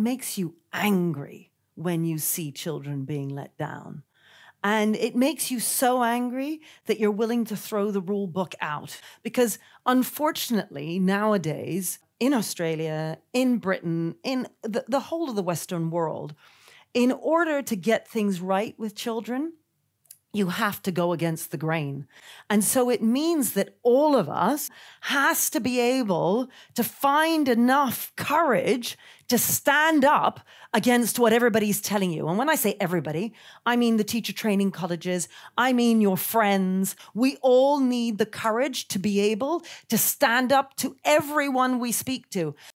makes you angry when you see children being let down. And it makes you so angry that you're willing to throw the rule book out. Because unfortunately, nowadays, in Australia, in Britain, in the, the whole of the Western world, in order to get things right with children, you have to go against the grain. And so it means that all of us has to be able to find enough courage to stand up against what everybody's telling you. And when I say everybody, I mean the teacher training colleges, I mean your friends. We all need the courage to be able to stand up to everyone we speak to.